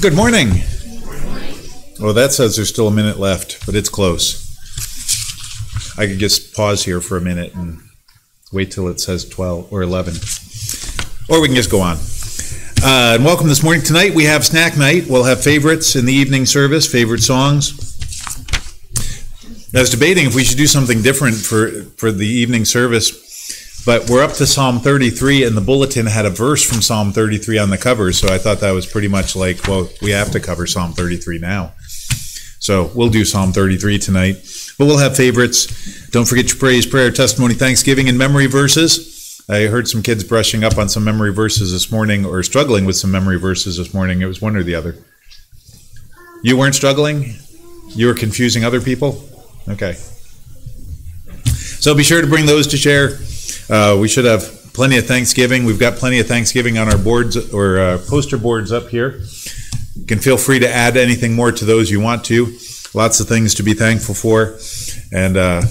Good morning. Well, that says there's still a minute left, but it's close. I could just pause here for a minute and wait till it says 12 or 11. Or we can just go on. Uh, and welcome this morning. Tonight we have snack night. We'll have favorites in the evening service, favorite songs. I was debating if we should do something different for, for the evening service but we're up to Psalm 33, and the bulletin had a verse from Psalm 33 on the cover, so I thought that was pretty much like, well, we have to cover Psalm 33 now. So we'll do Psalm 33 tonight. But we'll have favorites. Don't forget your praise, prayer, testimony, thanksgiving, and memory verses. I heard some kids brushing up on some memory verses this morning, or struggling with some memory verses this morning. It was one or the other. You weren't struggling? You were confusing other people? Okay. So be sure to bring those to share. Uh, we should have plenty of Thanksgiving. We've got plenty of Thanksgiving on our boards or uh, poster boards up here. You can feel free to add anything more to those you want to. Lots of things to be thankful for. And uh,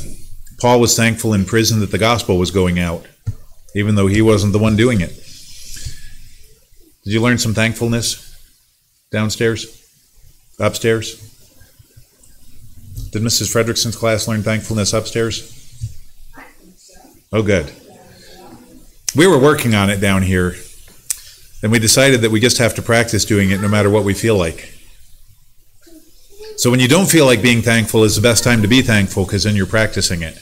Paul was thankful in prison that the gospel was going out, even though he wasn't the one doing it. Did you learn some thankfulness downstairs? Upstairs? Did Mrs. Fredrickson's class learn thankfulness upstairs? Oh, good we were working on it down here, and we decided that we just have to practice doing it no matter what we feel like. So when you don't feel like being thankful is the best time to be thankful because then you're practicing it.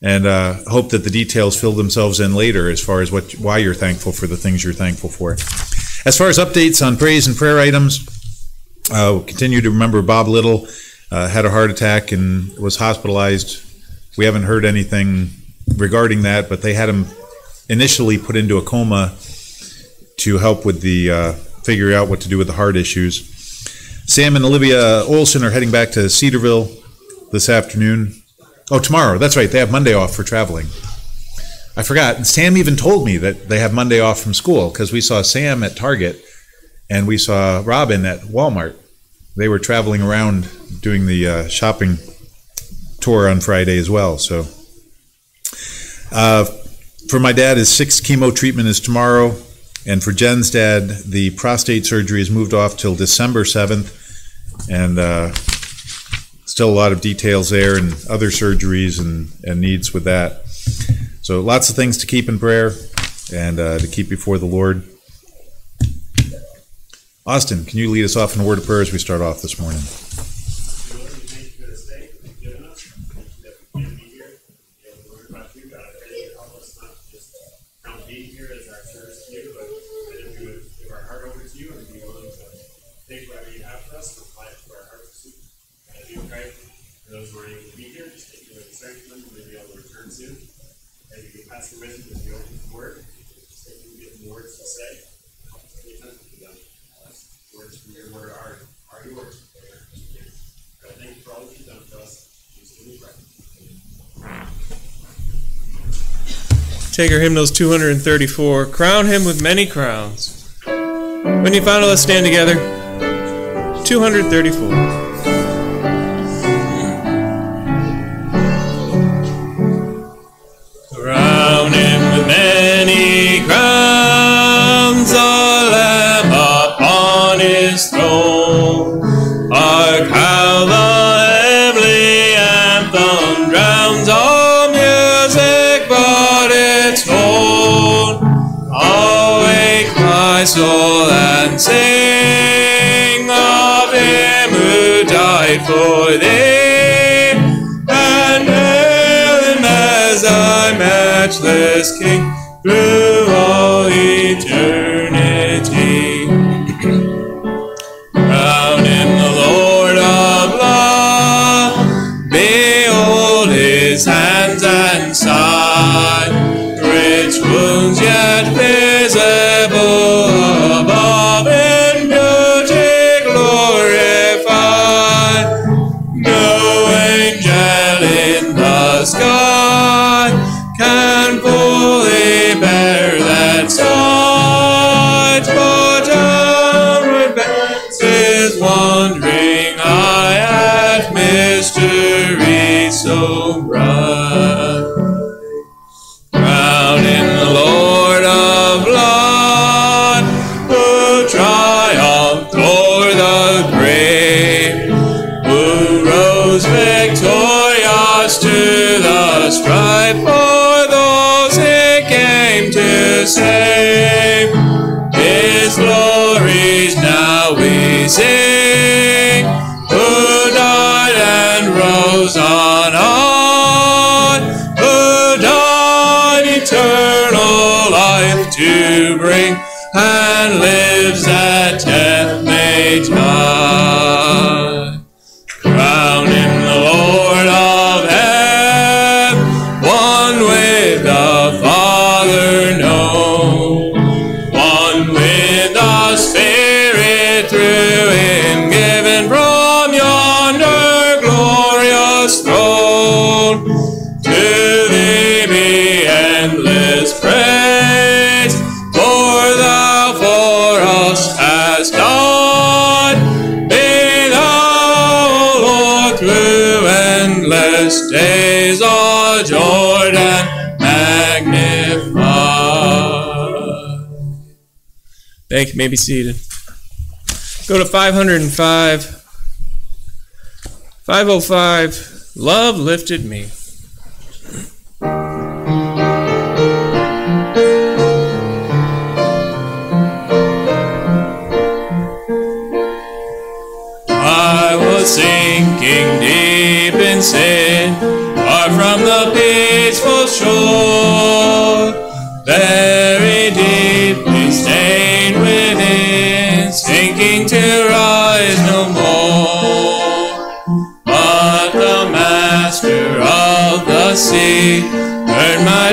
And uh, hope that the details fill themselves in later as far as what why you're thankful for the things you're thankful for. As far as updates on praise and prayer items, uh, continue to remember Bob Little uh, had a heart attack and was hospitalized. We haven't heard anything regarding that, but they had him initially put into a coma to help with the uh, figure out what to do with the heart issues. Sam and Olivia Olson are heading back to Cedarville this afternoon. Oh, tomorrow. That's right. They have Monday off for traveling. I forgot. And Sam even told me that they have Monday off from school because we saw Sam at Target and we saw Robin at Walmart. They were traveling around doing the uh, shopping tour on Friday as well. So, uh, for my dad, his sixth chemo treatment is tomorrow. And for Jen's dad, the prostate surgery is moved off till December 7th. And uh, still a lot of details there and other surgeries and, and needs with that. So lots of things to keep in prayer and uh, to keep before the Lord. Austin, can you lead us off in a word of prayer as we start off this morning? Take our hymnals 234. Crown him with many crowns. When you finally stand together. 234. Sing of him who died for thee, and hail him as thy matchless King through Thank you. Maybe seated. Go to 505. 505. Love lifted me. I was sinking deep in sin, far from the peaceful shore. There may rise no more. But the master of the sea heard my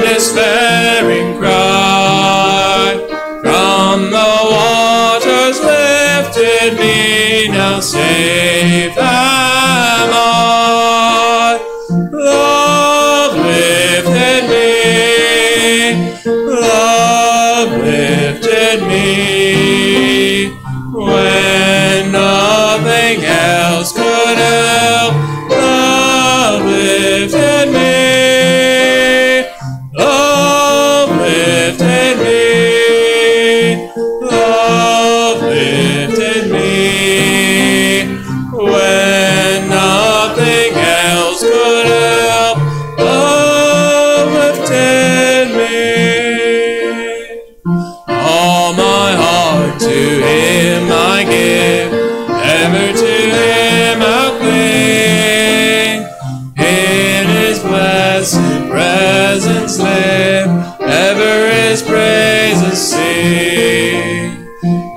him I give, ever to him I cling. In his blessed presence live, ever his praises sing.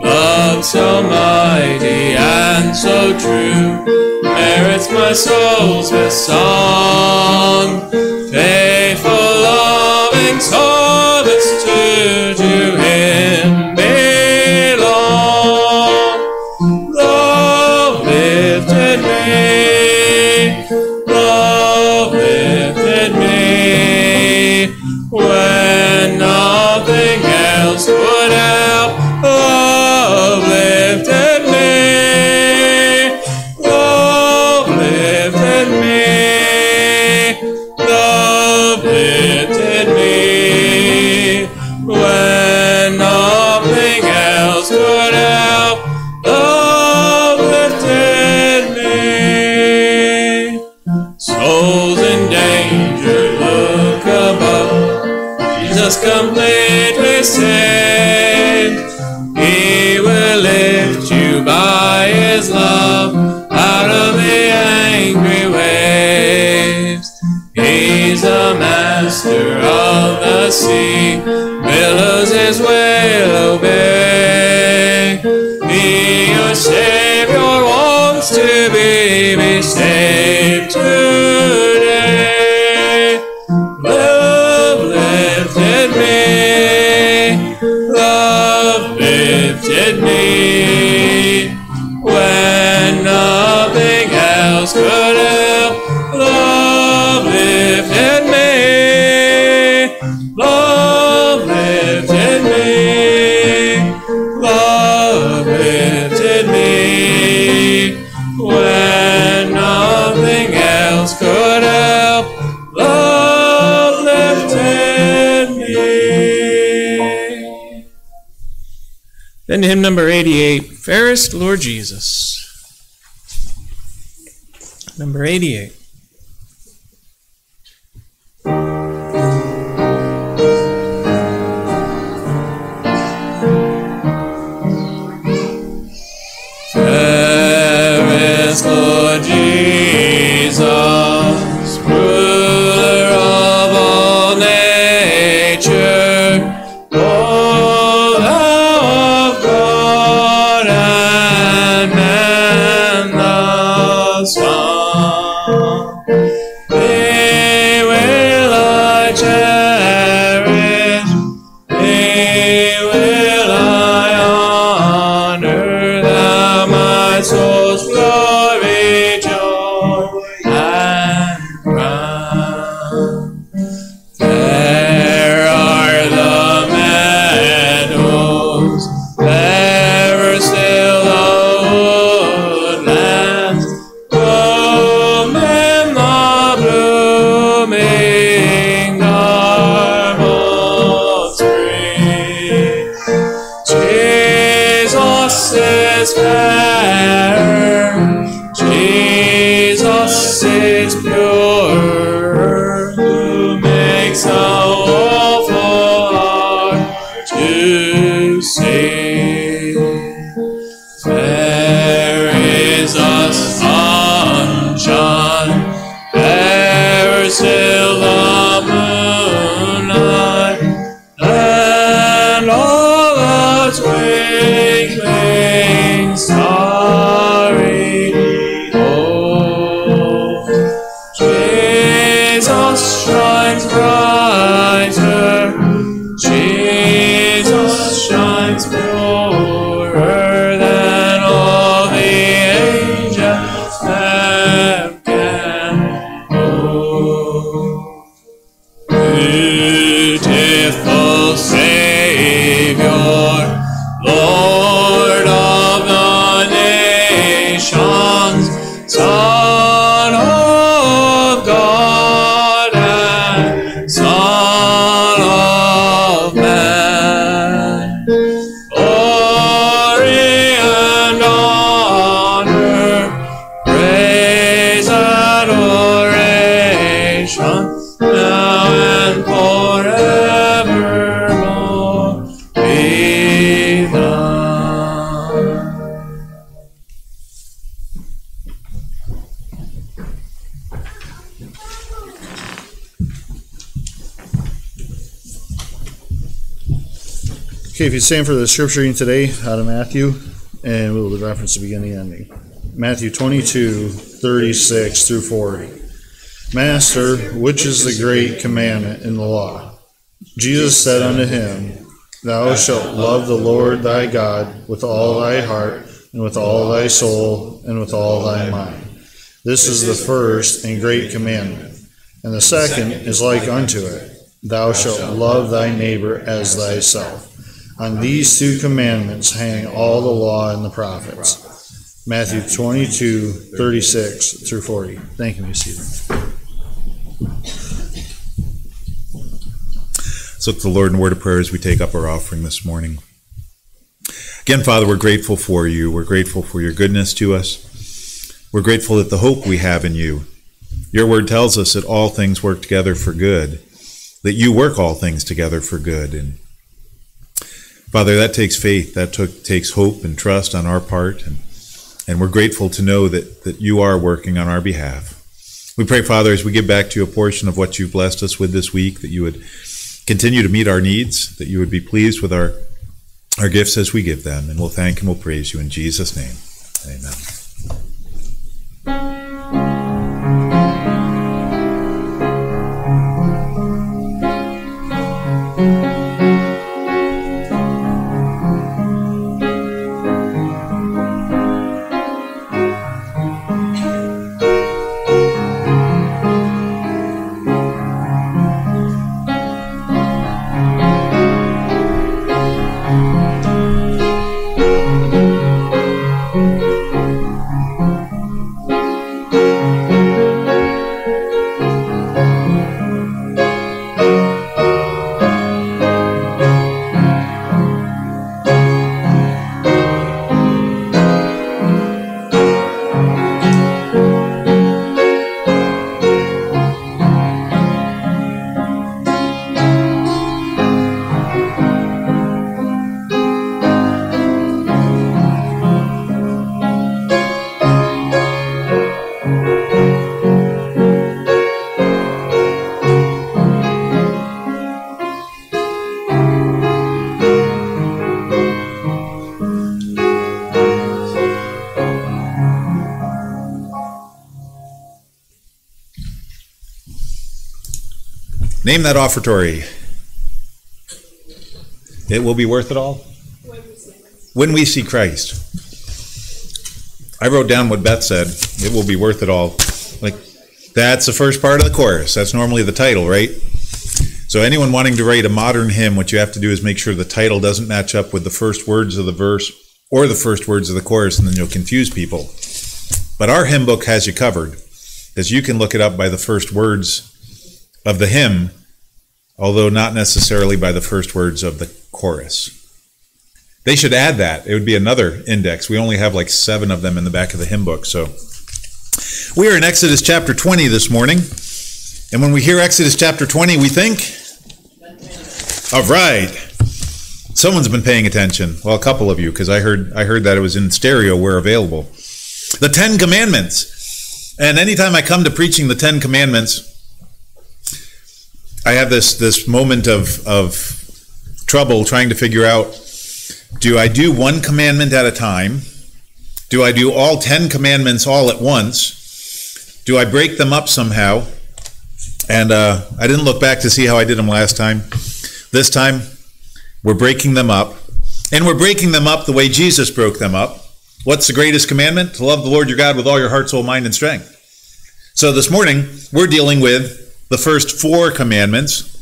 Love so mighty and so true merits my soul's best song. Christ, Lord Jesus. Number 88. You stand for the scripture reading today out of Matthew, and we will reference the beginning and ending. Matthew 22, 36 through 40. Master, which is the great commandment in the law? Jesus said unto him, Thou shalt love the Lord thy God with all thy heart, and with all thy soul, and with all thy mind. This is the first and great commandment. And the second is like unto it Thou shalt love thy neighbor as thyself. On these two commandments hang all the law and the prophets. Matthew 22, 36 through 40. Thank you, Ms. Let's look to the Lord in word of prayer as we take up our offering this morning. Again, Father, we're grateful for you. We're grateful for your goodness to us. We're grateful that the hope we have in you. Your word tells us that all things work together for good, that you work all things together for good. And Father, that takes faith, that took, takes hope and trust on our part. And, and we're grateful to know that, that you are working on our behalf. We pray, Father, as we give back to you a portion of what you've blessed us with this week, that you would continue to meet our needs, that you would be pleased with our, our gifts as we give them. And we'll thank and we'll praise you in Jesus' name. Amen. Name that offertory. It will be worth it all? When we see Christ. I wrote down what Beth said. It will be worth it all. Like, that's the first part of the chorus. That's normally the title, right? So, anyone wanting to write a modern hymn, what you have to do is make sure the title doesn't match up with the first words of the verse or the first words of the chorus, and then you'll confuse people. But our hymn book has you covered, as you can look it up by the first words of the hymn, although not necessarily by the first words of the chorus. They should add that. It would be another index. We only have like seven of them in the back of the hymn book. So we are in Exodus chapter 20 this morning. And when we hear Exodus chapter 20, we think, all right, someone's been paying attention. Well, a couple of you, because I heard I heard that it was in stereo where available. The Ten Commandments. And anytime I come to preaching the Ten Commandments, I have this this moment of of trouble trying to figure out do I do one commandment at a time? Do I do all 10 commandments all at once? Do I break them up somehow? And uh, I didn't look back to see how I did them last time. This time, we're breaking them up. And we're breaking them up the way Jesus broke them up. What's the greatest commandment? To love the Lord your God with all your heart, soul, mind, and strength. So this morning, we're dealing with the first four commandments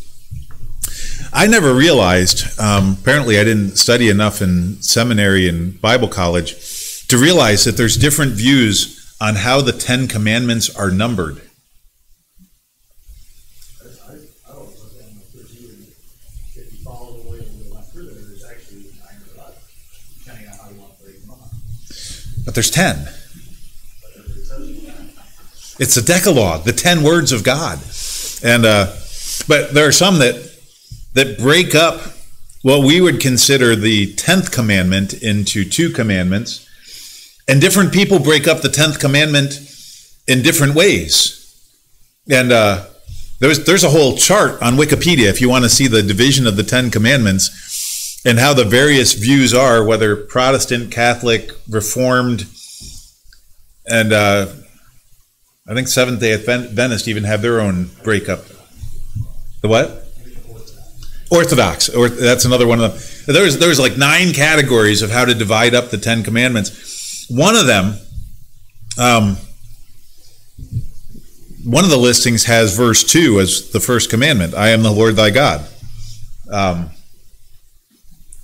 I never realized, um, apparently, I didn't study enough in seminary and Bible college to realize that there's different views on how the Ten Commandments are numbered. But there's 10. It's the Decalogue, the 10 words of God. And, uh, but there are some that that break up what we would consider the 10th commandment into two commandments. And different people break up the 10th commandment in different ways. And uh, there's, there's a whole chart on Wikipedia if you want to see the division of the Ten Commandments and how the various views are, whether Protestant, Catholic, Reformed, and uh, I think Seventh day Adventist even have their own breakup. The what? Orthodox, or that's another one of them. There's there's like nine categories of how to divide up the Ten Commandments. One of them, um, one of the listings has verse two as the first commandment: "I am the Lord thy God." Um,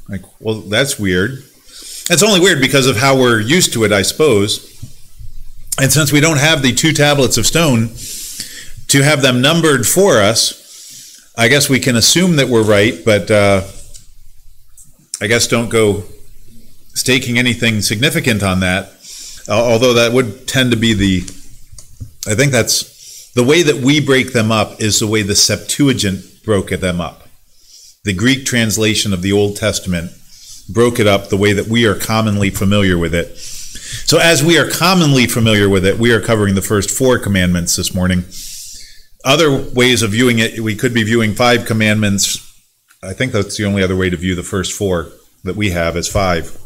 like, well, that's weird. It's only weird because of how we're used to it, I suppose. And since we don't have the two tablets of stone to have them numbered for us, I guess we can assume that we're right, but uh, I guess don't go staking anything significant on that. Uh, although that would tend to be the, I think that's the way that we break them up is the way the Septuagint broke them up. The Greek translation of the Old Testament broke it up the way that we are commonly familiar with it. So, as we are commonly familiar with it, we are covering the first four commandments this morning other ways of viewing it, we could be viewing five commandments. I think that's the only other way to view the first four that we have as five.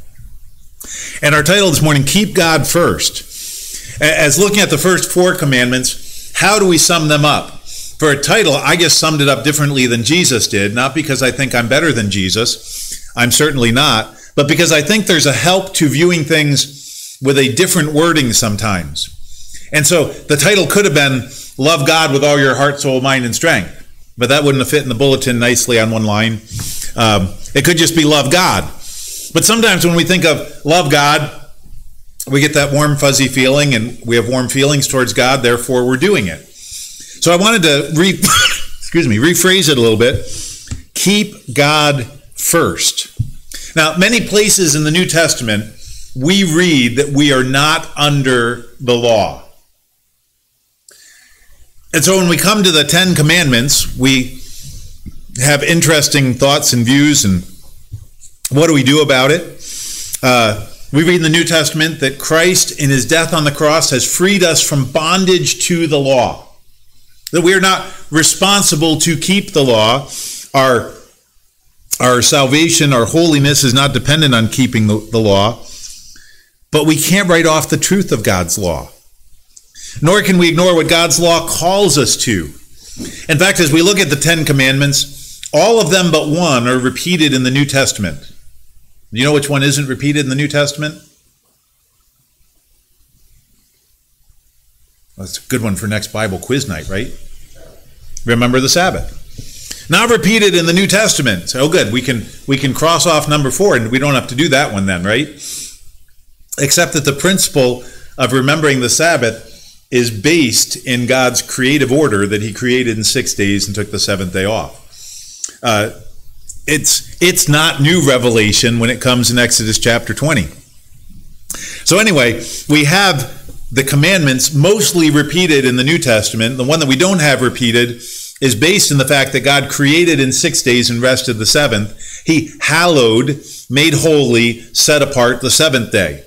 And our title this morning, Keep God First. As looking at the first four commandments, how do we sum them up? For a title, I just summed it up differently than Jesus did, not because I think I'm better than Jesus. I'm certainly not, but because I think there's a help to viewing things with a different wording sometimes. And so the title could have been love God with all your heart, soul, mind, and strength. But that wouldn't have fit in the bulletin nicely on one line. Um, it could just be love God. But sometimes when we think of love God, we get that warm, fuzzy feeling, and we have warm feelings towards God, therefore we're doing it. So I wanted to re- excuse me, rephrase it a little bit. Keep God first. Now, many places in the New Testament, we read that we are not under the law. And so when we come to the Ten Commandments, we have interesting thoughts and views, and what do we do about it? Uh, we read in the New Testament that Christ, in his death on the cross, has freed us from bondage to the law. That we are not responsible to keep the law. Our, our salvation, our holiness is not dependent on keeping the, the law, but we can't write off the truth of God's law nor can we ignore what God's law calls us to. In fact, as we look at the Ten Commandments, all of them but one are repeated in the New Testament. You know which one isn't repeated in the New Testament? That's a good one for next Bible quiz night, right? Remember the Sabbath. Not repeated in the New Testament. Oh, good. We can we can cross off number four, and we don't have to do that one then, right? Except that the principle of remembering the Sabbath is based in God's creative order that He created in six days and took the seventh day off. Uh, it's it's not new revelation when it comes in Exodus chapter 20. So anyway, we have the commandments mostly repeated in the New Testament. The one that we don't have repeated is based in the fact that God created in six days and rested the seventh. He hallowed, made holy, set apart the seventh day,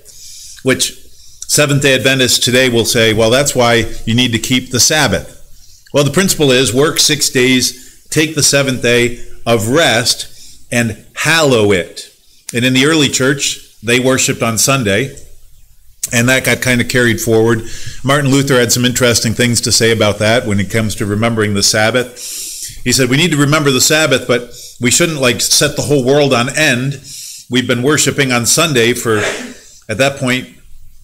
which Seventh day Adventists today will say, well, that's why you need to keep the Sabbath. Well, the principle is work six days, take the seventh day of rest, and hallow it. And in the early church, they worshiped on Sunday, and that got kind of carried forward. Martin Luther had some interesting things to say about that when it comes to remembering the Sabbath. He said, We need to remember the Sabbath, but we shouldn't like set the whole world on end. We've been worshiping on Sunday for, at that point,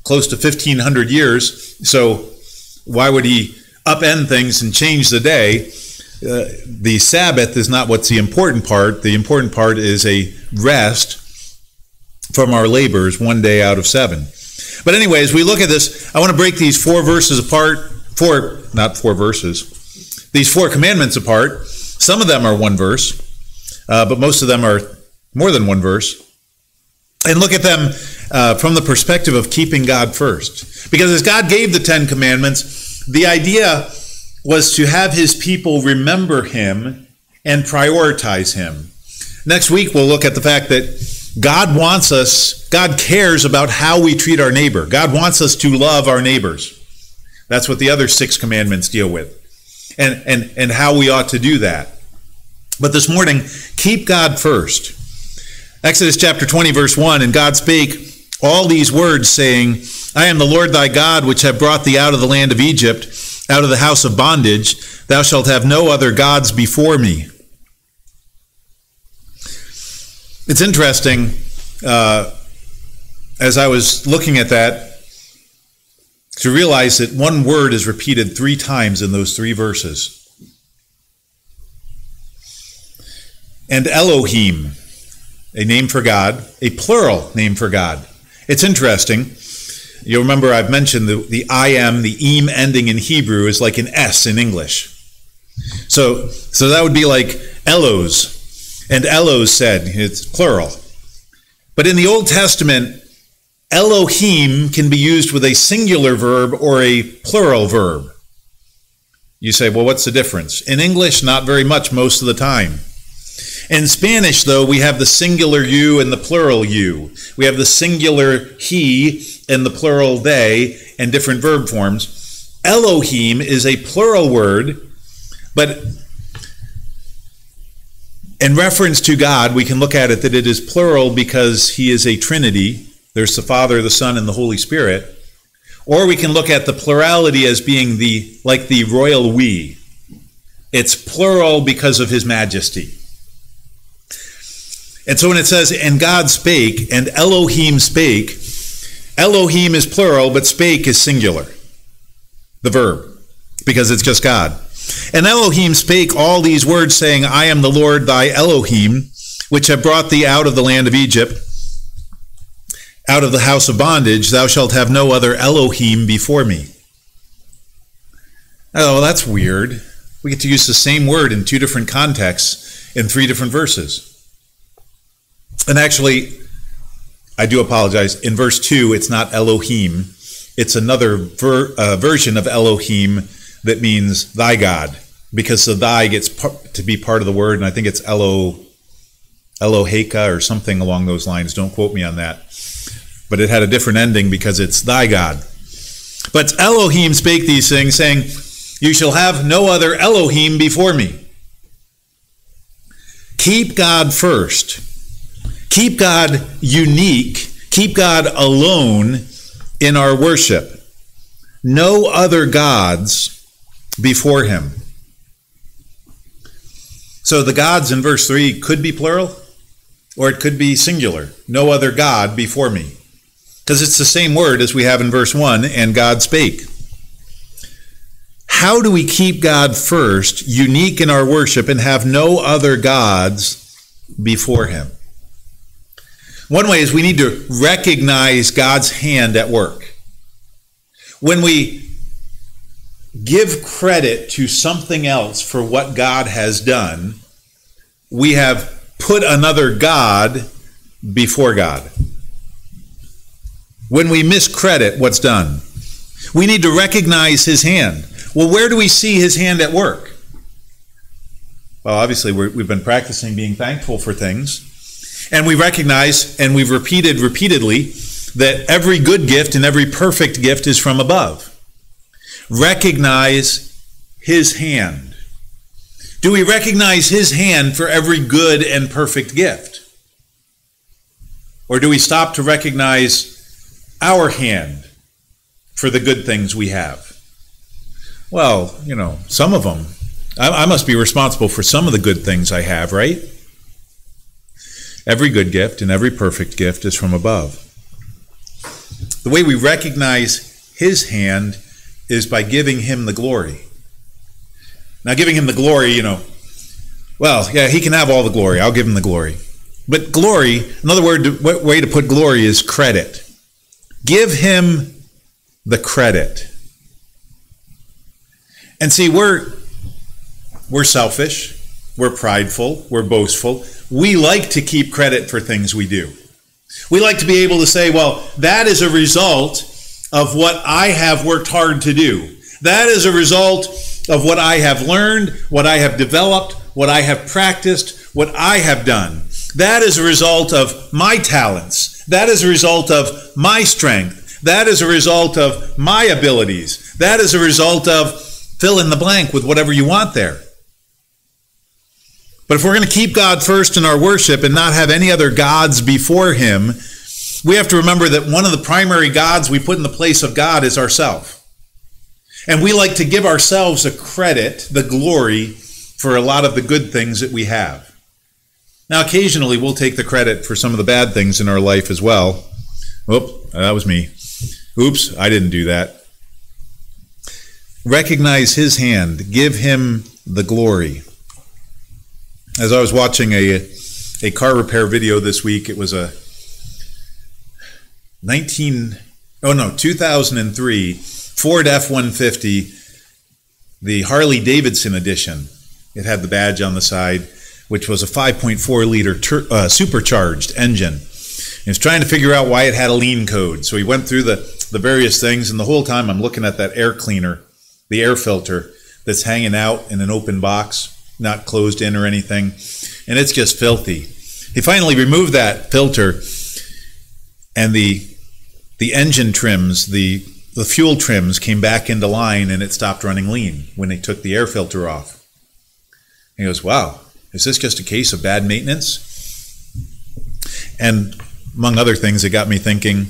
close to 1500 years. So why would he upend things and change the day? Uh, the Sabbath is not what's the important part. The important part is a rest from our labors one day out of seven. But anyway, as we look at this, I want to break these four verses apart. Four, not four verses. These four commandments apart. Some of them are one verse, uh, but most of them are more than one verse. And look at them uh, from the perspective of keeping God first. Because as God gave the Ten Commandments, the idea was to have his people remember him and prioritize him. Next week, we'll look at the fact that God wants us, God cares about how we treat our neighbor. God wants us to love our neighbors. That's what the other six commandments deal with, and, and, and how we ought to do that. But this morning, keep God first. Exodus chapter 20, verse 1 And God spake all these words, saying, I am the Lord thy God, which have brought thee out of the land of Egypt, out of the house of bondage. Thou shalt have no other gods before me. It's interesting, uh, as I was looking at that, to realize that one word is repeated three times in those three verses. And Elohim, a name for God, a plural name for God. It's interesting. You'll remember I've mentioned the, the I am, the eem ending in Hebrew is like an S in English. So, so that would be like Elos. And Elos said, it's plural. But in the Old Testament, Elohim can be used with a singular verb or a plural verb. You say, well, what's the difference? In English, not very much most of the time. In Spanish, though, we have the singular you and the plural you. We have the singular he and the plural they and different verb forms. Elohim is a plural word, but in reference to God, we can look at it that it is plural because he is a trinity. There's the Father, the Son, and the Holy Spirit. Or we can look at the plurality as being the like the royal we. It's plural because of his majesty. And so when it says, and God spake, and Elohim spake, Elohim is plural, but spake is singular, the verb, because it's just God. And Elohim spake all these words, saying, I am the Lord thy Elohim, which have brought thee out of the land of Egypt, out of the house of bondage. Thou shalt have no other Elohim before me. Oh, that's weird. We get to use the same word in two different contexts in three different verses. And actually, I do apologize. In verse 2, it's not Elohim, it's another ver, uh, version of Elohim that means thy God, because the thy gets par- to be part of the word, and I think it's Elo, Eloheka or something along those lines. Don't quote me on that. But it had a different ending because it's thy God. But Elohim spake these things, saying, You shall have no other Elohim before me. Keep God first Keep God unique, keep God alone in our worship. No other gods before him. So the gods in verse 3 could be plural or it could be singular. No other God before me. Because it's the same word as we have in verse 1 and God spake. how do we keep God first, unique in our worship, and have no other gods before Him? One way is we need to recognize God's hand at work. When we give credit to something else for what God has done, we have put another God before God. When we miscredit what's done, we need to recognize His hand. Well, where do we see His hand at work? Well, obviously, we have been practicing being thankful for things. And we recognize, and we've repeated repeatedly, that every good gift and every perfect gift is from above. Recognize His hand. Do we recognize His hand for every good and perfect gift? Or do we stop to recognize our hand for the good things we have? Well, you know, some of them. I, I must be responsible for some of the good things I have, right? Every good gift and every perfect gift is from above. The way we recognize His hand is by giving Him the glory. Now, giving Him the glory, you know, well, yeah, He can have all the glory. I'll give Him the glory. But glory, another word, way to put glory is credit. Give him the credit. And see, we're we're selfish, we're prideful, we're boastful. We like to keep credit for things we do. We like to be able to say, well, that is a result of what I have worked hard to do. That is a result of what I have learned, what I have developed, what I have practiced, what I have done. That is a result of my talents. That is a result of my strength. That is a result of my abilities. That is a result of fill in the blank with whatever you want there. But if we're going to keep God first in our worship and not have any other gods before Him, we have to remember that one of the primary gods we put in the place of God is ourself. And we like to give ourselves a credit, the glory, for a lot of the good things that we have. Now, occasionally we'll take the credit for some of the bad things in our life as well. Whoop, that was me. Oops, I didn't do that. Recognize his hand, give him the glory. As I was watching a, a car repair video this week, it was a 19, oh no, 2003 Ford F 150, the Harley Davidson edition. It had the badge on the side which was a 5.4 liter uh, supercharged engine. He was trying to figure out why it had a lean code. So he went through the, the various things, and the whole time I'm looking at that air cleaner, the air filter that's hanging out in an open box, not closed in or anything, and it's just filthy. He finally removed that filter, and the the engine trims, the the fuel trims came back into line, and it stopped running lean when they took the air filter off. He goes, "Wow, is this just a case of bad maintenance? And among other things, it got me thinking,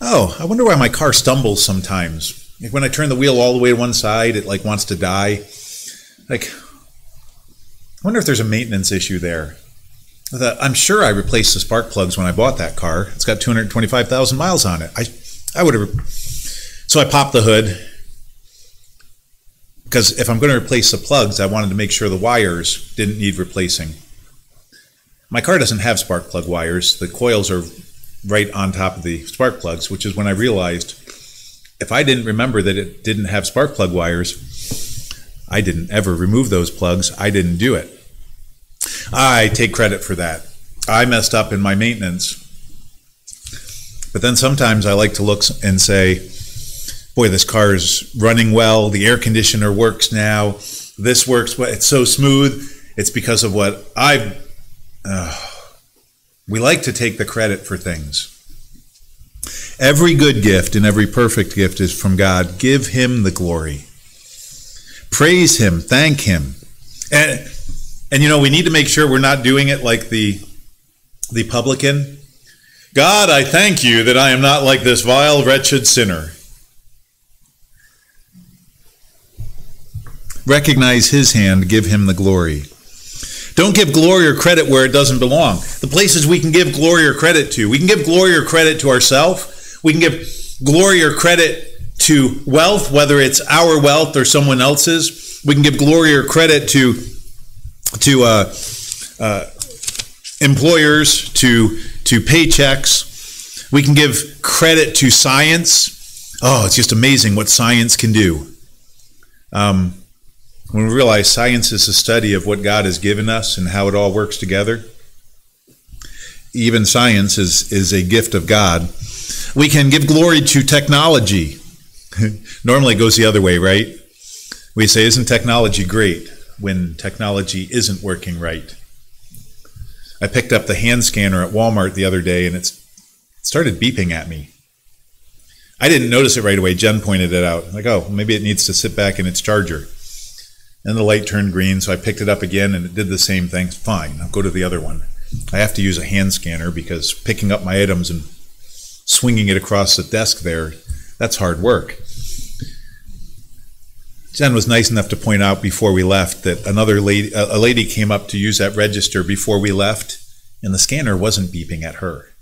oh, I wonder why my car stumbles sometimes. Like when I turn the wheel all the way to one side, it like wants to die. Like, wonder if there's a maintenance issue there. I'm sure I replaced the spark plugs when I bought that car. It's got 225,000 miles on it. I, I would have. So I popped the hood because if I'm going to replace the plugs, I wanted to make sure the wires didn't need replacing. My car doesn't have spark plug wires. The coils are right on top of the spark plugs, which is when I realized if I didn't remember that it didn't have spark plug wires, I didn't ever remove those plugs. I didn't do it. I take credit for that. I messed up in my maintenance. But then sometimes I like to look and say, boy, this car is running well. The air conditioner works now. This works. It's so smooth. It's because of what I've. Uh, we like to take the credit for things. Every good gift and every perfect gift is from God. Give Him the glory. Praise Him. Thank Him. And, and you know, we need to make sure we're not doing it like the, the publican. God, I thank you that I am not like this vile, wretched sinner. Recognize his hand, give him the glory. Don't give glory or credit where it doesn't belong. The places we can give glory or credit to, we can give glory or credit to ourselves. We can give glory or credit to wealth, whether it's our wealth or someone else's. We can give glory or credit to to uh, uh, employers, to to paychecks. We can give credit to science. Oh, it's just amazing what science can do. Um, when we realize science is the study of what God has given us and how it all works together, even science is, is a gift of God. We can give glory to technology. Normally it goes the other way, right? We say, Isn't technology great? when technology isn't working right. I picked up the hand scanner at Walmart the other day and it started beeping at me. I didn't notice it right away. Jen pointed it out. Like, oh, maybe it needs to sit back in its charger. And the light turned green, so I picked it up again and it did the same thing. Fine, I'll go to the other one. I have to use a hand scanner because picking up my items and swinging it across the desk there, that's hard work. Jen was nice enough to point out before we left that another lady, a lady came up to use that register before we left, and the scanner wasn't beeping at her.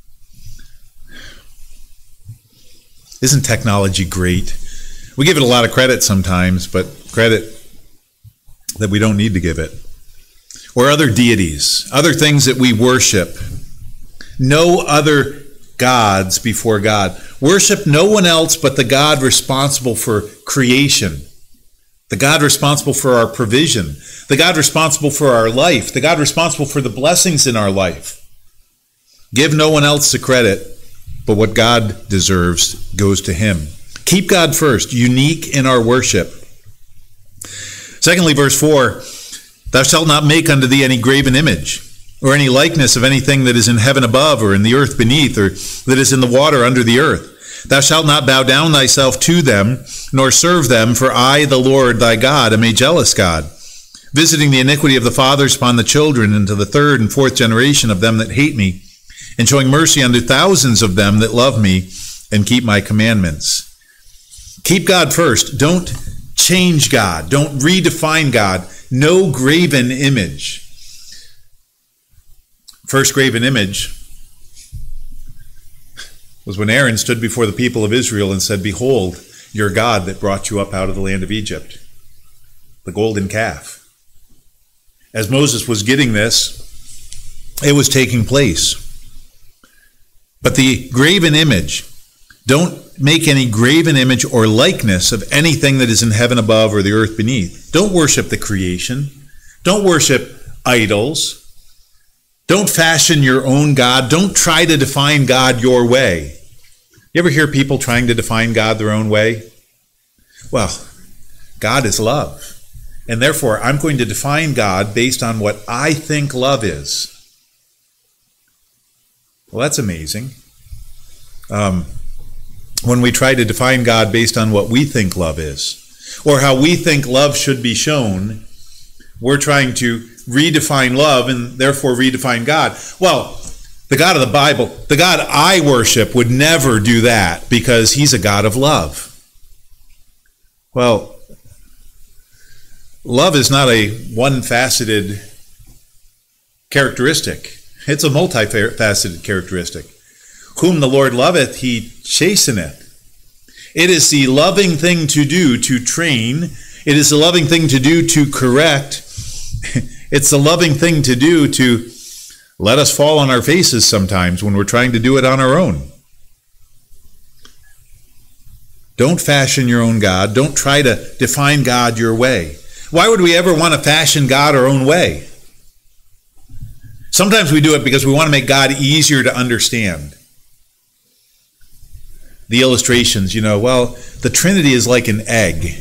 Isn't technology great? We give it a lot of credit sometimes, but credit that we don't need to give it. Or other deities, other things that we worship. No other gods before God. Worship no one else but the God responsible for creation the God responsible for our provision, the God responsible for our life, the God responsible for the blessings in our life. Give no one else the credit, but what God deserves goes to Him. Keep God first, unique in our worship. Secondly, verse 4 Thou shalt not make unto thee any graven image, or any likeness of anything that is in heaven above, or in the earth beneath, or that is in the water under the earth. Thou shalt not bow down thyself to them, nor serve them, for I, the Lord thy God, am a jealous God, visiting the iniquity of the fathers upon the children, into the third and fourth generation of them that hate me, and showing mercy unto thousands of them that love me and keep my commandments. Keep God first. Don't change God. Don't redefine God. No graven image. First graven image was when Aaron stood before the people of Israel and said, Behold, your God that brought you up out of the land of Egypt, the golden calf. As Moses was getting this, it was taking place. But the graven image, don't make any graven image or likeness of anything that is in heaven above or the earth beneath. Don't worship the creation. Don't worship idols. Don't fashion your own God. Don't try to define God your way. You ever hear people trying to define God their own way? Well, God is love. And therefore, I'm going to define God based on what I think love is. Well, that's amazing. Um, when we try to define God based on what we think love is, or how we think love should be shown, we're trying to redefine love and therefore redefine God. Well, the God of the Bible, the God I worship, would never do that because he's a God of love. Well, love is not a one faceted characteristic, it's a multifaceted characteristic. Whom the Lord loveth, he chasteneth. It is the loving thing to do to train, it is the loving thing to do to correct, it's the loving thing to do to let us fall on our faces sometimes when we're trying to do it on our own. Don't fashion your own God. Don't try to define God your way. Why would we ever want to fashion God our own way? Sometimes we do it because we want to make God easier to understand. The illustrations, you know, well, the Trinity is like an egg.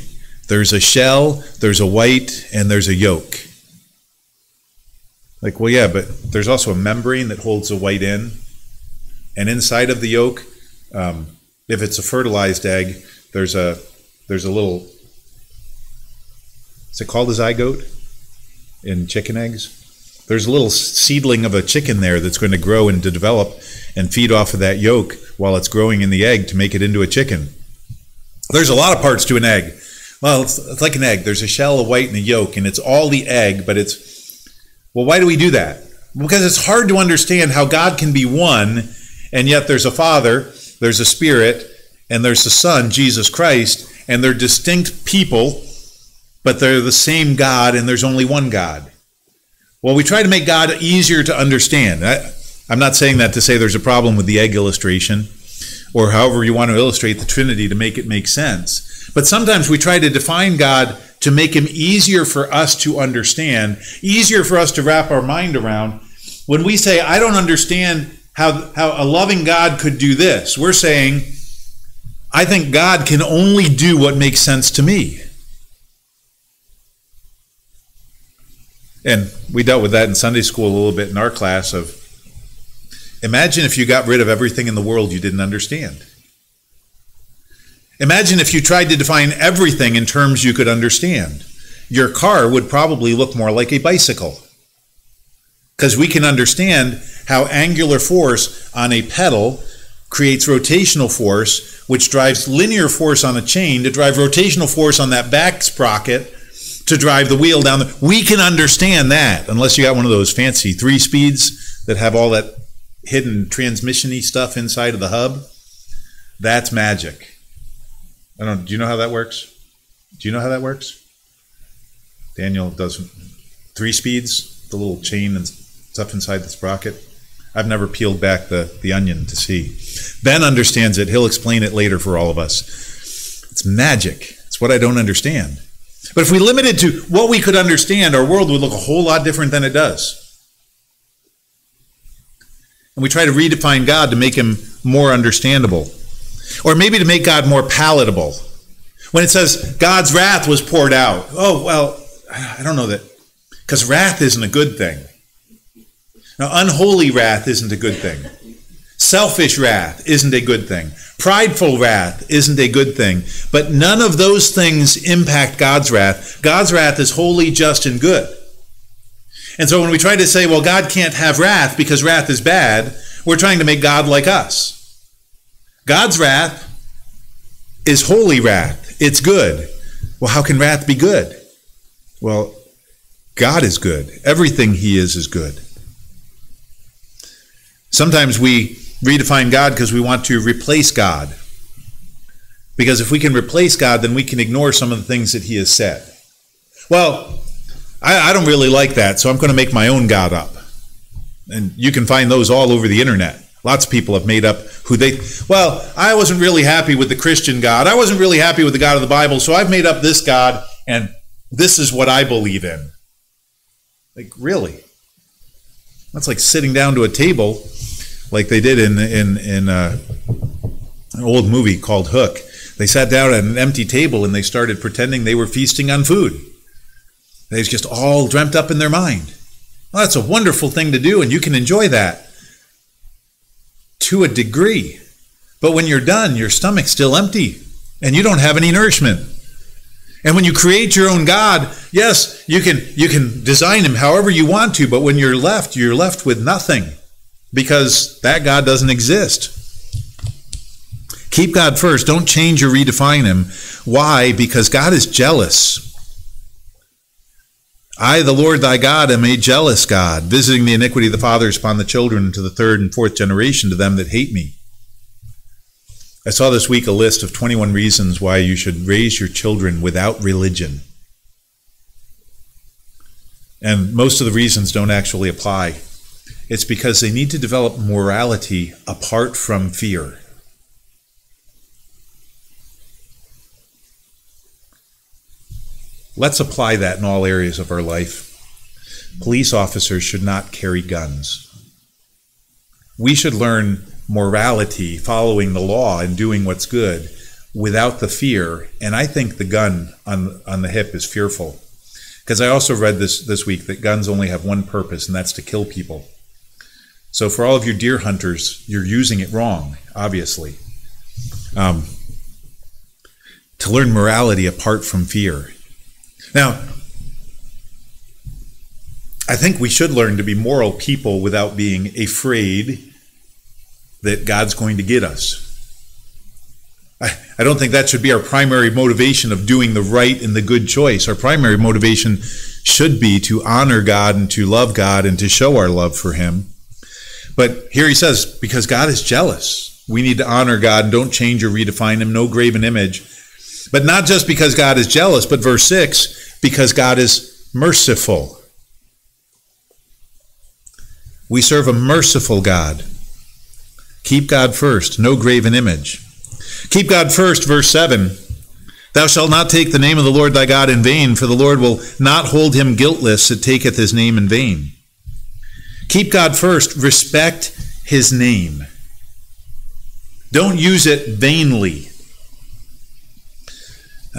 There's a shell, there's a white, and there's a yolk. Like, well, yeah, but there's also a membrane that holds the white in. And inside of the yolk, um, if it's a fertilized egg, there's a there's a little. Is it called a zygote in chicken eggs? There's a little seedling of a chicken there that's going to grow and to develop and feed off of that yolk while it's growing in the egg to make it into a chicken. There's a lot of parts to an egg. Well, it's, it's like an egg. There's a shell, a white, and a yolk, and it's all the egg, but it's well, why do we do that? Because it's hard to understand how God can be one, and yet there's a Father, there's a Spirit, and there's the Son, Jesus Christ, and they're distinct people, but they're the same God, and there's only one God. Well, we try to make God easier to understand. I, I'm not saying that to say there's a problem with the egg illustration, or however you want to illustrate the Trinity to make it make sense. But sometimes we try to define God to make him easier for us to understand, easier for us to wrap our mind around. When we say, I don't understand how, how a loving God could do this, we're saying, I think God can only do what makes sense to me. And we dealt with that in Sunday school a little bit in our class of imagine if you got rid of everything in the world you didn't understand. Imagine if you tried to define everything in terms you could understand. Your car would probably look more like a bicycle. Because we can understand how angular force on a pedal creates rotational force, which drives linear force on a chain to drive rotational force on that back sprocket to drive the wheel down. The, we can understand that, unless you got one of those fancy three speeds that have all that hidden transmissiony stuff inside of the hub. That's magic. I don't. Do you know how that works? Do you know how that works? Daniel does three speeds, the little chain and stuff inside the sprocket. I've never peeled back the, the onion to see. Ben understands it. He'll explain it later for all of us. It's magic. It's what I don't understand. But if we limited to what we could understand, our world would look a whole lot different than it does. And we try to redefine God to make him more understandable. Or maybe to make God more palatable. When it says God's wrath was poured out, oh, well, I don't know that. Because wrath isn't a good thing. Now, unholy wrath isn't a good thing. Selfish wrath isn't a good thing. Prideful wrath isn't a good thing. But none of those things impact God's wrath. God's wrath is holy, just, and good. And so when we try to say, well, God can't have wrath because wrath is bad, we're trying to make God like us. God's wrath is holy wrath, it's good. Well, how can wrath be good? Well, God is good. Everything He is is good. Sometimes we redefine God because we want to replace God. Because if we can replace God, then we can ignore some of the things that He has said. Well, I, I don't really like that, so I'm going to make my own God up. And you can find those all over the internet. Lots of people have made up who they, well, I wasn't really happy with the Christian God. I wasn't really happy with the God of the Bible, so I've made up this God, and this is what I believe in. Like, really? That's like sitting down to a table like they did in in in uh, an old movie called Hook. They sat down at an empty table and they started pretending they were feasting on food. They just all dreamt up in their mind. Well, that's a wonderful thing to do, and you can enjoy that to a degree. But when you're done, your stomach's still empty, and you don't have any nourishment. And when you create your own God, yes, you can you can design him however you want to, but when you're left, you're left with nothing because that God doesn't exist. Keep God first. Don't change or redefine him. Why? Because God is jealous. I, the Lord thy God, am a jealous God, visiting the iniquity of the fathers upon the children to the third and fourth generation to them that hate me. I saw this week a list of 21 reasons why you should raise your children without religion. And most of the reasons don't actually apply. It's because they need to develop morality apart from fear. Let's apply that in all areas of our life. Police officers should not carry guns. We should learn morality, following the law and doing what's good without the fear. And I think the gun on, on the hip is fearful. Because I also read this this week that guns only have one purpose, and that's to kill people. So for all of you deer hunters, you're using it wrong, obviously. Um, to learn morality apart from fear. Now, I think we should learn to be moral people without being afraid that God's going to get us. I, I don't think that should be our primary motivation of doing the right and the good choice. Our primary motivation should be to honor God and to love God and to show our love for Him. But here he says, because God is jealous. We need to honor God and don't change or redefine him. No graven image. But not just because God is jealous, but verse 6, because God is merciful. We serve a merciful God. Keep God first, no graven image. Keep God first, verse 7. Thou shalt not take the name of the Lord thy God in vain, for the Lord will not hold him guiltless that taketh his name in vain. Keep God first, respect his name. Don't use it vainly.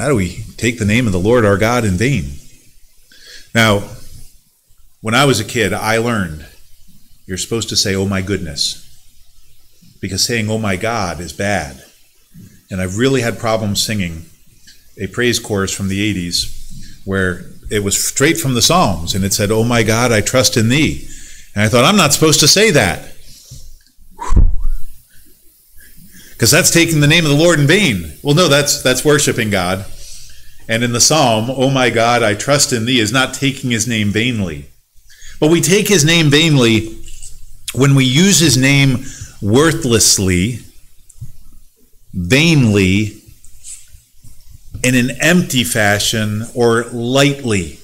How do we take the name of the Lord our God in vain? Now, when I was a kid, I learned you're supposed to say, oh my goodness, because saying, oh my God, is bad. And I've really had problems singing a praise chorus from the 80s where it was straight from the Psalms and it said, oh my God, I trust in thee. And I thought, I'm not supposed to say that. Because that's taking the name of the Lord in vain. Well, no, that's that's worshiping God. And in the psalm, "Oh my God, I trust in thee," is not taking his name vainly. But we take his name vainly when we use his name worthlessly, vainly, in an empty fashion, or lightly.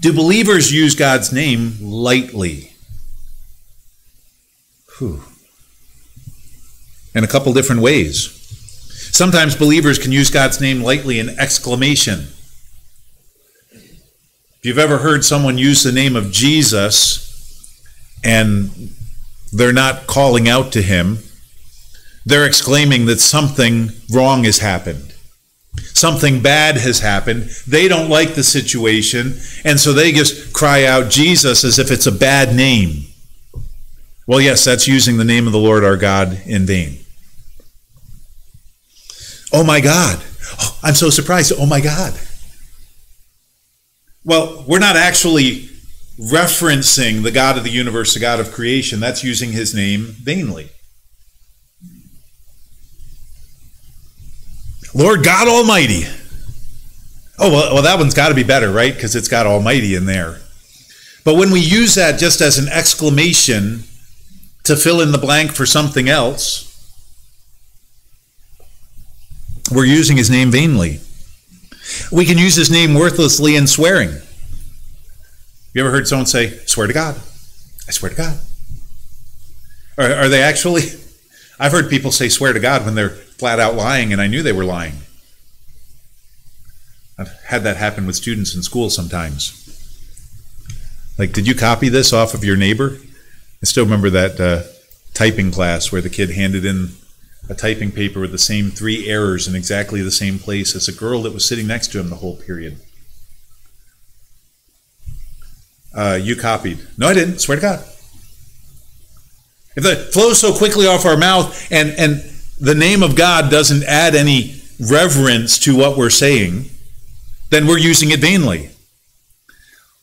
Do believers use God's name lightly? Whew in a couple different ways. Sometimes believers can use God's name lightly in exclamation. If you've ever heard someone use the name of Jesus and they're not calling out to him, they're exclaiming that something wrong has happened. Something bad has happened. They don't like the situation, and so they just cry out Jesus as if it's a bad name. Well, yes, that's using the name of the Lord our God in vain. Oh my God. Oh, I'm so surprised. Oh my God. Well, we're not actually referencing the God of the universe, the God of creation. That's using his name vainly. Lord God Almighty. Oh, well, well that one's got to be better, right? Because it's got Almighty in there. But when we use that just as an exclamation to fill in the blank for something else, we're using his name vainly. We can use his name worthlessly in swearing. You ever heard someone say, swear to God? I swear to God. Are, are they actually? I've heard people say swear to God when they're flat out lying, and I knew they were lying. I've had that happen with students in school sometimes. Like, did you copy this off of your neighbor? I still remember that uh, typing class where the kid handed in a typing paper with the same three errors in exactly the same place as a girl that was sitting next to him the whole period. Uh, you copied. No, I didn't. Swear to God. If it flows so quickly off our mouth and, and the name of God doesn't add any reverence to what we're saying, then we're using it vainly.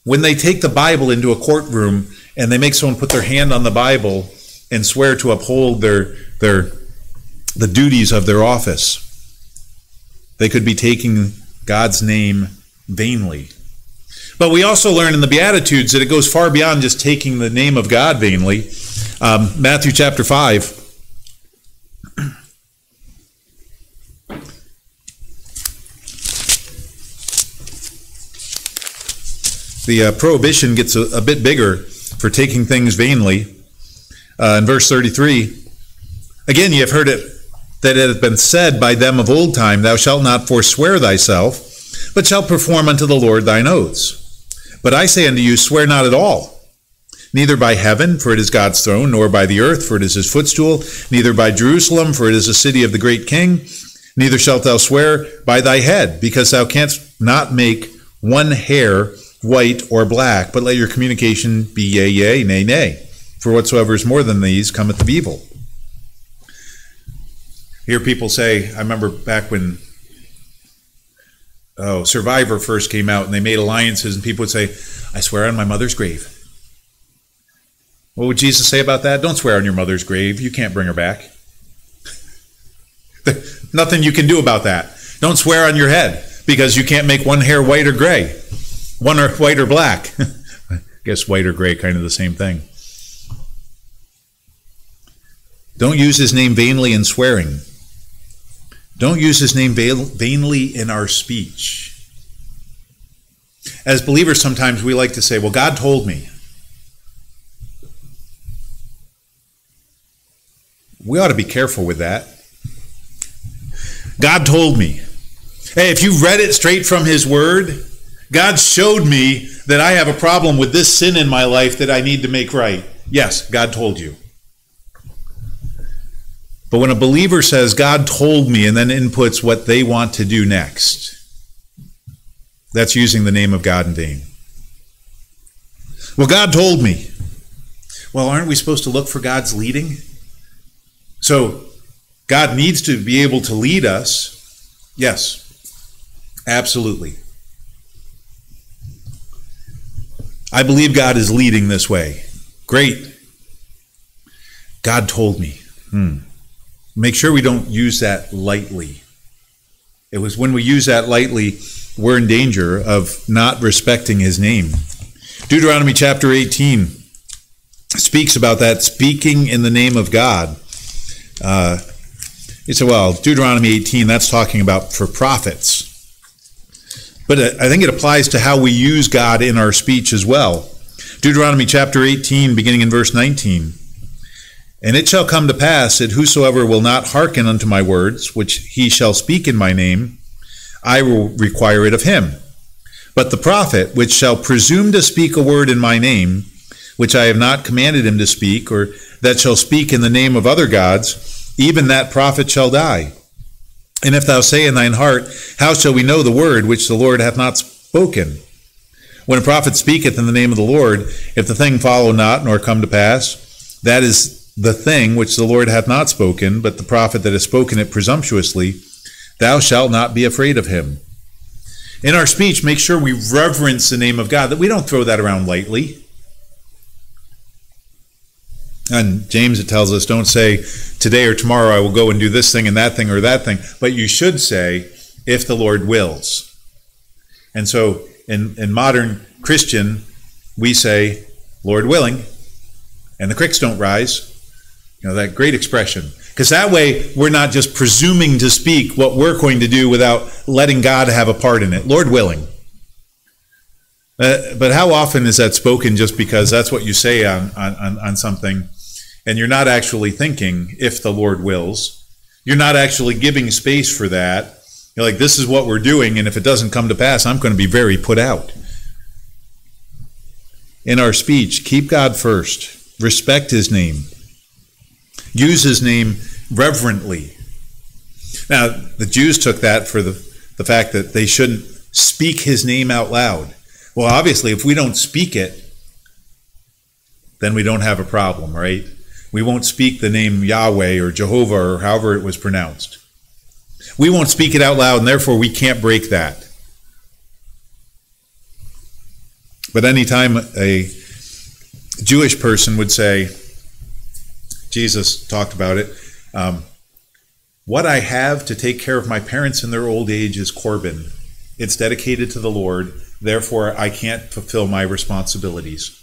When they take the Bible into a courtroom and they make someone put their hand on the Bible and swear to uphold their, their the duties of their office. They could be taking God's name vainly. But we also learn in the Beatitudes that it goes far beyond just taking the name of God vainly. Um, Matthew chapter 5. The uh, prohibition gets a, a, bit bigger for taking things vainly. Uh, in verse 33, again, you have heard it that it hath been said by them of old time, Thou shalt not forswear thyself, but shalt perform unto the Lord thine oaths. But I say unto you, swear not at all, neither by heaven, for it is God's throne, nor by the earth, for it is his footstool, neither by Jerusalem, for it is the city of the great king, neither shalt thou swear by thy head, because thou canst not make one hair white or black, but let your communication be yea, yea, nay, nay. For whatsoever is more than these cometh of evil hear people say, I remember back when oh, Survivor first came out and they made alliances, and people would say, I swear on my mother's grave. What would Jesus say about that? Don't swear on your mother's grave. You can't bring her back. Nothing you can do about that. Don't swear on your head because you can't make one hair white or gray, one or white or black. I guess white or gray, kind of the same thing. Don't use his name vainly in swearing. Don't use his name vainly in our speech. As believers, sometimes we like to say, Well, God told me. We ought to be careful with that. God told me. Hey, if you read it straight from His Word, God showed me that I have a problem with this sin in my life that I need to make right. Yes, God told you. But when a believer says, God told me, and then inputs what they want to do next, that's using the name of God in vain. Well, God told me. Well, aren't we supposed to look for God's leading? So, God needs to be able to lead us. Yes, absolutely. I believe God is leading this way. Great. God told me. Hmm. Make sure we don't use that lightly. It was when we use that lightly, we're in danger of not respecting his name. Deuteronomy chapter 18 speaks about that speaking in the name of God. Uh, it's well, Deuteronomy 18, that's talking about for prophets. But I think it applies to how we use God in our speech as well. Deuteronomy chapter 18, beginning in verse 19. And it shall come to pass that whosoever will not hearken unto my words, which he shall speak in my name, I will require it of him. But the prophet, which shall presume to speak a word in my name, which I have not commanded him to speak, or that shall speak in the name of other gods, even that prophet shall die. And if thou say in thine heart, How shall we know the word which the Lord hath not spoken? When a prophet speaketh in the name of the Lord, if the thing follow not nor come to pass, that is the thing which the Lord hath not spoken, but the prophet that has spoken it presumptuously, thou shalt not be afraid of him. In our speech, make sure we reverence the name of God, that we don't throw that around lightly. And James, it tells us, don't say, today or tomorrow I will go and do this thing and that thing or that thing. But you should say, if the Lord wills. And so in, in modern Christian, we say, Lord willing, and the cricks don't rise. You know, that great expression. Because that way, we're not just presuming to speak what we're going to do without letting God have a part in it. Lord willing. Uh, but how often is that spoken just because that's what you say on, on, on something? And you're not actually thinking if the Lord wills. You're not actually giving space for that. You're like, this is what we're doing, and if it doesn't come to pass, I'm going to be very put out. In our speech, keep God first, respect His name, use His name reverently. Now, the Jews took that for the, the fact that they shouldn't speak His name out loud. Well, obviously, if we don't speak it, then we don't have a problem, right? We won't speak the name Yahweh or Jehovah or however it was pronounced. We won't speak it out loud, and therefore we can't break that. But anytime a Jewish person would say, Jesus talked about it, um, what I have to take care of my parents in their old age is Corban. It's dedicated to the Lord, therefore I can't fulfill my responsibilities.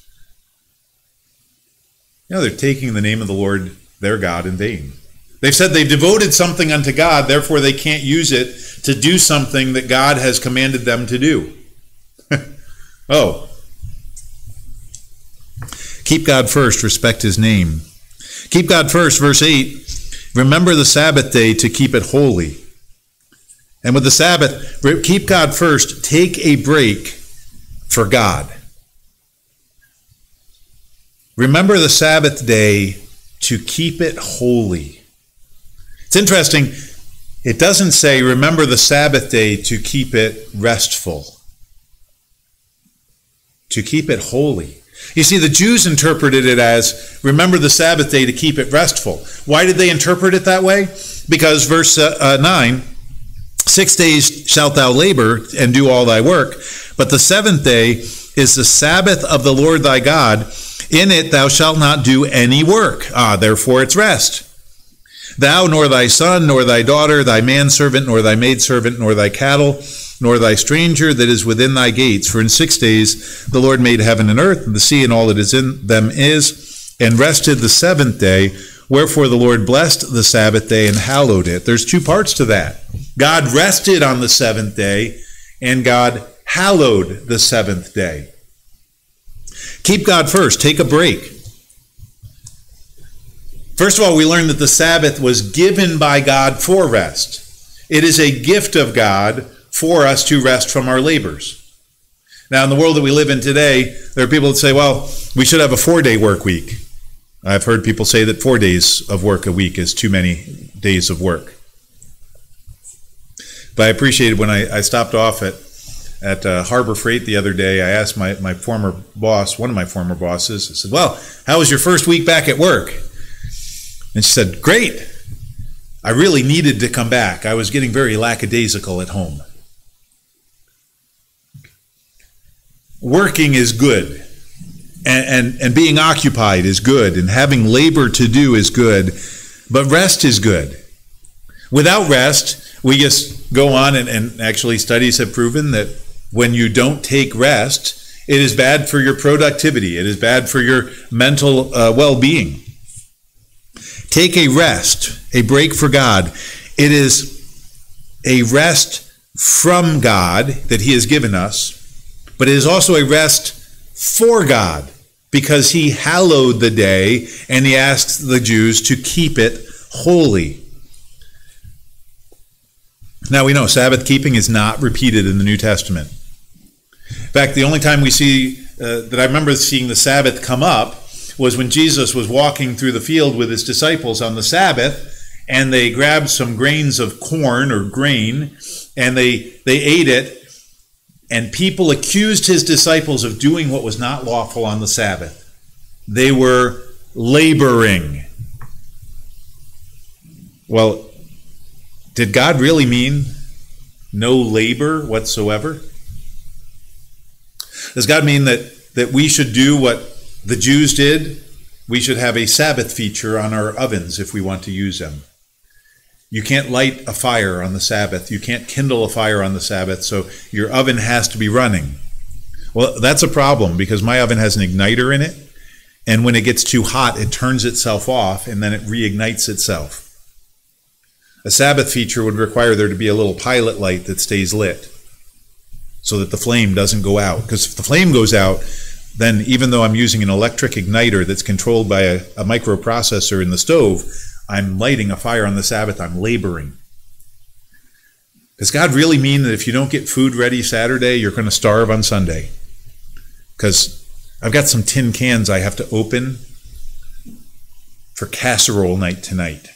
You know, they're taking the name of the Lord, their God, in vain. They've said they've devoted something unto God, therefore they can't use it to do something that God has commanded them to do. oh. Keep God first, respect his name. Keep God first, verse 8. Remember the Sabbath day to keep it holy. And with the Sabbath, keep God first. Take a break for God. Remember the Sabbath day to keep it holy. It's interesting. It doesn't say, remember the Sabbath day to keep it restful, to keep it holy. You see, the Jews interpreted it as, remember the Sabbath day to keep it restful. Why did they interpret it that way? Because verse uh, uh, 9, six days shalt thou labor and do all thy work, but the seventh day is the Sabbath of the Lord thy God in it thou shalt not do any work. Ah, therefore it's rest. Thou, nor thy son, nor thy daughter, thy manservant, nor thy maidservant, nor thy cattle, nor thy stranger that is within thy gates. For in six days the Lord made heaven and earth, and the sea and all that is in them is, and rested the seventh day. Wherefore the Lord blessed the Sabbath day and hallowed it. There's two parts to that. God rested on the seventh day, and God hallowed the seventh day. Keep God first. Take a break. First of all, we learn that the Sabbath was given by God for rest. It is a gift of God for us to rest from our labors. Now, in the world that we live in today, there are people that say, well, we should have a four day work week. I've heard people say that four days of work a week is too many days of work. But I appreciated when I, I stopped off at, at uh, Harbor Freight the other day. I asked my, my former boss, one of my former bosses, I said, Well, how was your first week back at work? And she said, Great. I really needed to come back. I was getting very lackadaisical at home. Working is good. And, and, and being occupied is good, and having labor to do is good, but rest is good. Without rest, we just go on, and, and actually, studies have proven that when you don't take rest, it is bad for your productivity, it is bad for your mental uh, well being. Take a rest, a break for God. It is a rest from God that He has given us, but it is also a rest for God because He hallowed the day and He asks the Jews to keep it holy. Now we know Sabbath keeping is not repeated in the New Testament. In fact, the only time we see uh, that I remember seeing the Sabbath come up was when Jesus was walking through the field with his disciples on the Sabbath, and they grabbed some grains of corn or grain, and they they ate it, and people accused his disciples of doing what was not lawful on the Sabbath. They were laboring. Well, did God really mean no labor whatsoever? Does God mean that, that we should do what the Jews did? We should have a Sabbath feature on our ovens if we want to use them. You can't light a fire on the Sabbath. You can't kindle a fire on the Sabbath, so your oven has to be running. Well, that's a problem because my oven has an igniter in it, and when it gets too hot, it turns itself off and then it reignites itself. A Sabbath feature would require there to be a little pilot light that stays lit so that the flame doesn't go out. Because if the flame goes out, then even though I'm using an electric igniter that's controlled by a, a microprocessor in the stove, I'm lighting a fire on the Sabbath, I'm laboring. Does God really mean that if you don't get food ready Saturday, you're going to starve on Sunday? Because I've got some tin cans I have to open for casserole night tonight.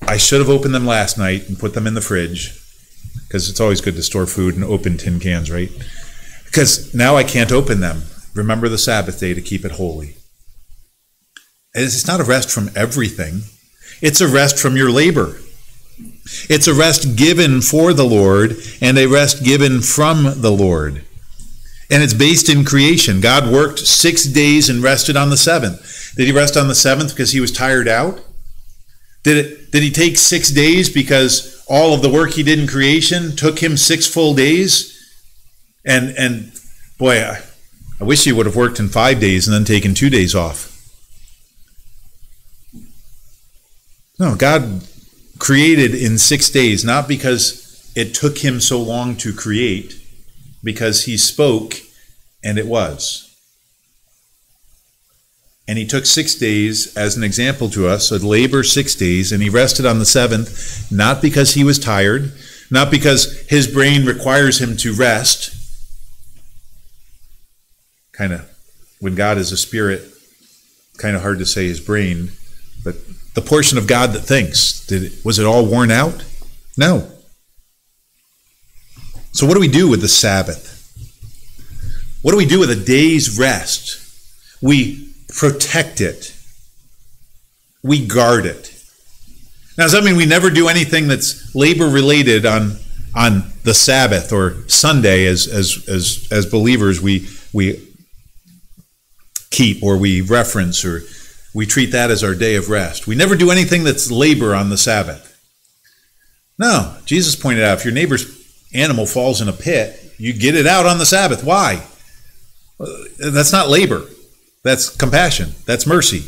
I should have opened them last night and put them in the fridge because it's always good to store food and open tin cans, right? Because now I can't open them. Remember the Sabbath day to keep it holy. It's not a rest from everything, it's a rest from your labor. It's a rest given for the Lord and a rest given from the Lord. And it's based in creation. God worked six days and rested on the seventh. Did he rest on the seventh because he was tired out? Did, it, did he take six days because all of the work he did in creation took him six full days? And, and boy, I, I wish he would have worked in five days and then taken two days off. No, God created in six days, not because it took him so long to create, because he spoke and it was. And he took six days as an example to us, so labor six days, and he rested on the seventh, not because he was tired, not because his brain requires him to rest. Kind of, when God is a spirit, kind of hard to say his brain, but the portion of God that thinks, did it, was it all worn out? No. So, what do we do with the Sabbath? What do we do with a day's rest? We protect it, we guard it. Now, does that mean we never do anything that's labor related on, on the Sabbath or Sunday as, as, as, as believers we, we keep or we reference or we treat that as our day of rest. We never do anything that's labor on the Sabbath. No, Jesus pointed out if your neighbor's animal falls in a pit, you get it out on the Sabbath. Why? That's not labor. That's compassion. That's mercy.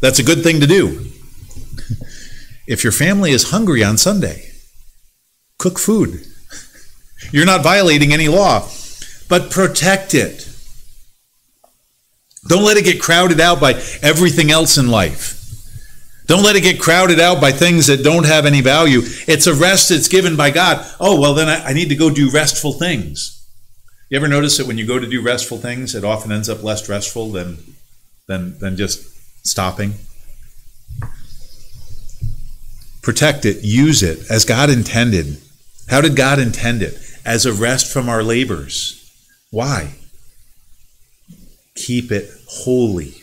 That's a good thing to do. If your family is hungry on Sunday, cook food. You're not violating any law, but protect it. Don't let it get crowded out by everything else in life. Don't let it get crowded out by things that don't have any value. It's a rest that's given by God. Oh, well, then I, I need to go do restful things. You ever notice that when you go to do restful things, it often ends up less restful than, than, than just stopping? Protect it, use it as God intended. How did God intend it? As a rest from our labors. Why? Keep it holy.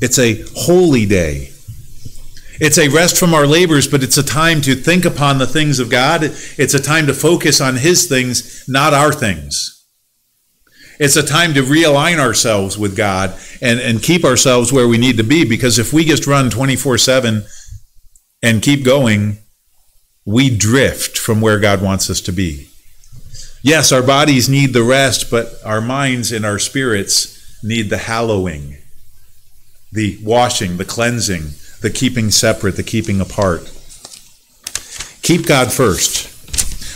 It's a holy day. It's a rest from our labors, but it's a time to think upon the things of God. It's a time to focus on His things, not our things. It's a time to realign ourselves with God and, and keep ourselves where we need to be because if we just run 24 7 and keep going, we drift from where God wants us to be. Yes, our bodies need the rest, but our minds and our spirits need the hallowing, the washing, the cleansing, the keeping separate, the keeping apart. Keep God first.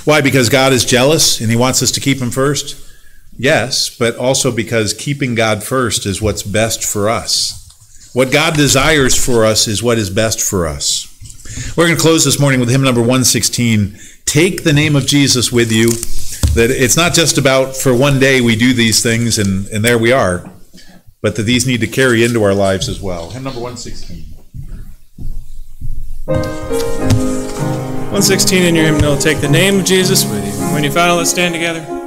Why? Because God is jealous and He wants us to keep Him first? Yes, but also because keeping God first is what's best for us. What God desires for us is what is best for us. We're going to close this morning with hymn number 116. Take the name of Jesus with you. That it's not just about for one day we do these things and, and there we are, but that these need to carry into our lives as well. Hymn number 116. 116 in your hymnal. Take the name of Jesus with you. When you let's stand together.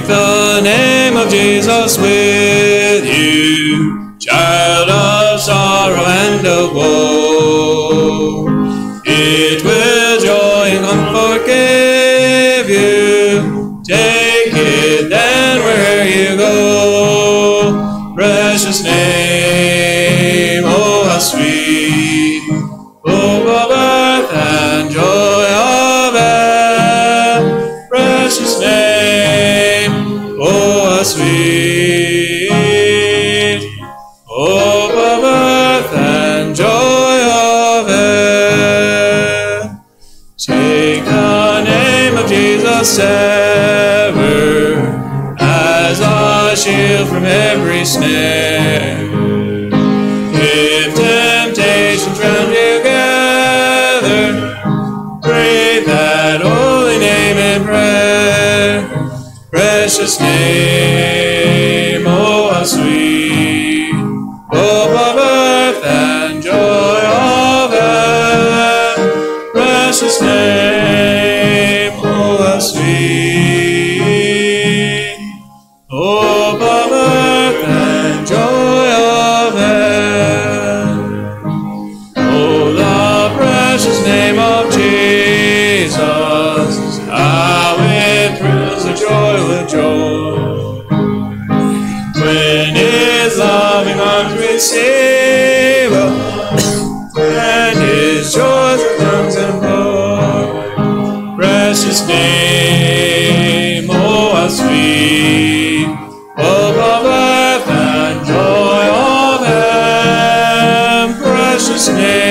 Take the name of Jesus with Precious name,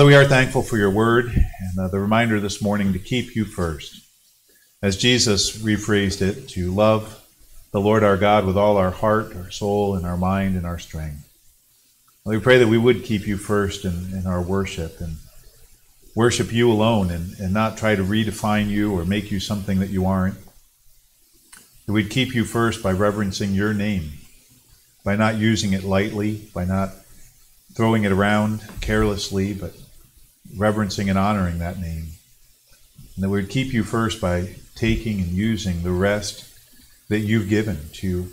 Father, we are thankful for your word and uh, the reminder this morning to keep you first. As Jesus rephrased it, to love the Lord our God with all our heart, our soul, and our mind and our strength. We pray that we would keep you first in, in our worship and worship you alone and, and not try to redefine you or make you something that you aren't. That we'd keep you first by reverencing your name, by not using it lightly, by not throwing it around carelessly, but reverencing and honoring that name. And that we'd keep you first by taking and using the rest that you've given to,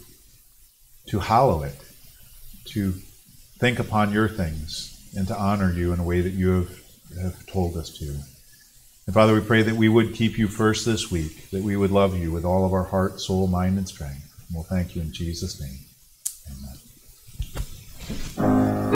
to hallow it, to think upon your things, and to honor you in a way that you have, have told us to. And Father, we pray that we would keep you first this week, that we would love you with all of our heart, soul, mind, and strength. And we'll thank you in Jesus' name. Amen.